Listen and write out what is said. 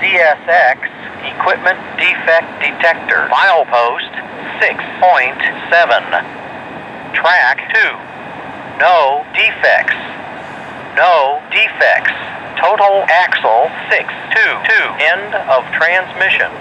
CSX equipment defect detector. Milepost 6.7. Track 2. No defects. No defects. Total axle 622. End of transmission.